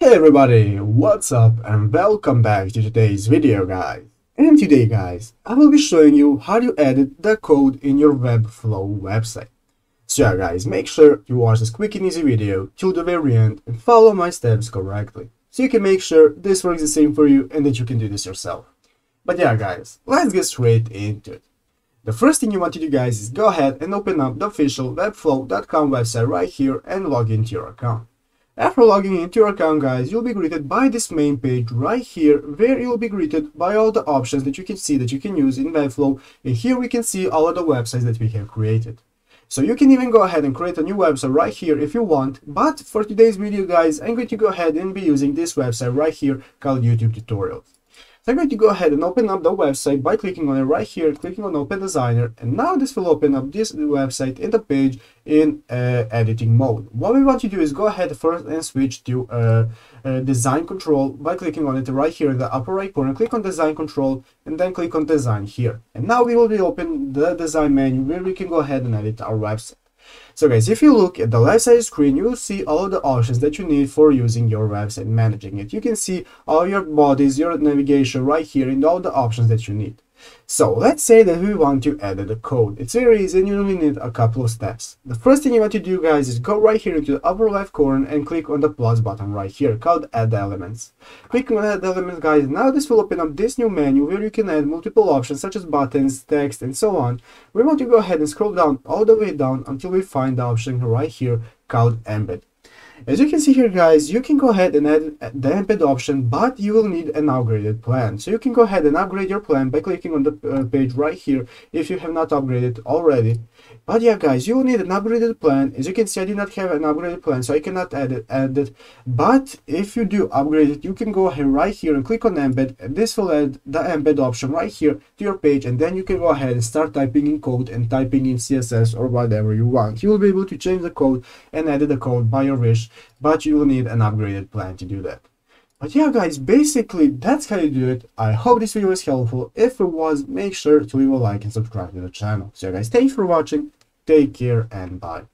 Hey everybody, what's up and welcome back to today's video guys. And today guys, I will be showing you how to edit the code in your Webflow website. So yeah guys, make sure you watch this quick and easy video till the very end and follow my steps correctly. So you can make sure this works the same for you and that you can do this yourself. But yeah guys, let's get straight into it. The first thing you want to do guys is go ahead and open up the official webflow.com website right here and log into your account. After logging into your account guys, you'll be greeted by this main page right here where you'll be greeted by all the options that you can see that you can use in Webflow and here we can see all of the websites that we have created. So you can even go ahead and create a new website right here if you want, but for today's video guys, I'm going to go ahead and be using this website right here called YouTube Tutorials. I'm going to go ahead and open up the website by clicking on it right here, clicking on Open Designer, and now this will open up this website in the page in uh, editing mode. What we want to do is go ahead first and switch to uh, uh, Design Control by clicking on it right here in the upper right corner. Click on Design Control and then click on Design here. And now we will be open the Design menu where we can go ahead and edit our website. So guys, if you look at the left side screen, you will see all the options that you need for using your website managing it. You can see all your bodies, your navigation right here and all the options that you need. So let's say that we want to edit the code. It's very easy and you only need a couple of steps. The first thing you want to do guys is go right here into the upper left corner and click on the plus button right here called add elements. Clicking on add elements guys, now this will open up this new menu where you can add multiple options such as buttons, text and so on. We want to go ahead and scroll down all the way down until we find the option right here called embed. As you can see here guys, you can go ahead and add the embed option, but you will need an upgraded plan. So you can go ahead and upgrade your plan by clicking on the uh, page right here if you have not upgraded already. But yeah guys, you will need an upgraded plan. As you can see, I did not have an upgraded plan, so I cannot add it. Add it. But if you do upgrade it, you can go ahead right here and click on embed. This will add the embed option right here to your page. And then you can go ahead and start typing in code and typing in CSS or whatever you want. You will be able to change the code and edit the code by your wish, but you will need an upgraded plan to do that. But yeah guys, basically that's how you do it. I hope this video was helpful. If it was, make sure to leave a like and subscribe to the channel. So guys, thanks for watching, take care and bye.